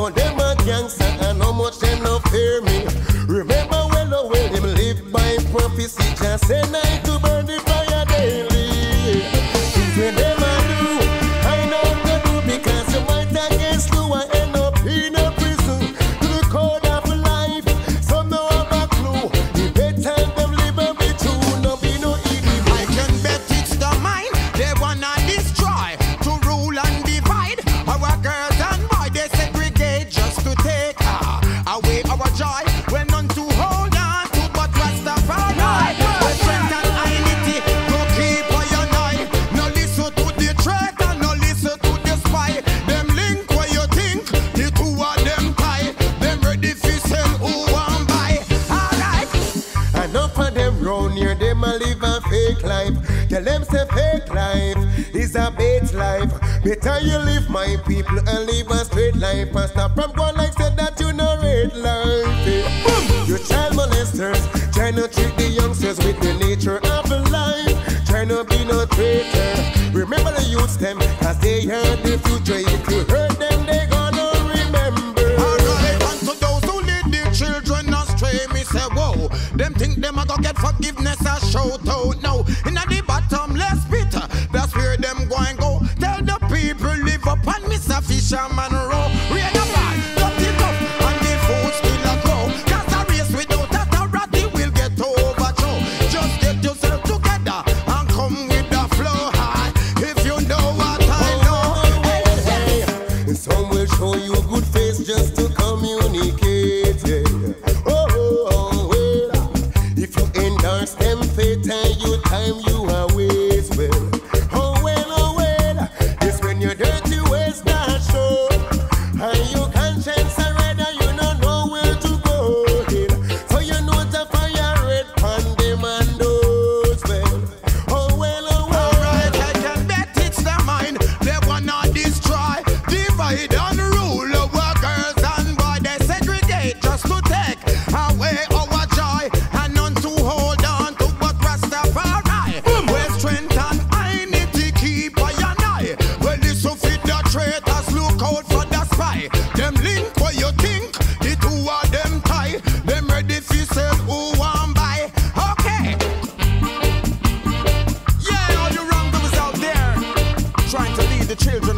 But them a gangster and no much them no fear me. Remember well, oh well, them live by prophecy. Just say night Tell them say fake life is a bait life. Better you live my people and live a straight life and stop from going like said that you know red life. You child molesters try to treat the youngsters with the nature of life. Try to be no traitor. Remember the youths them, cause they are the future. If you hurt them, they gonna remember. Alright, and to those who lead the children astray, me say, whoa. Them think them a go get forgiveness a shout out now. just to take away our joy and none to hold on to but Rastafari. Mm. Strength and unity keep I and I. Well, this will fit the traitors, look out for the spy. Them link where you think, the two of them tie. Them ready for sell who want buy. Okay. Yeah, all you wrong out there trying to lead the children.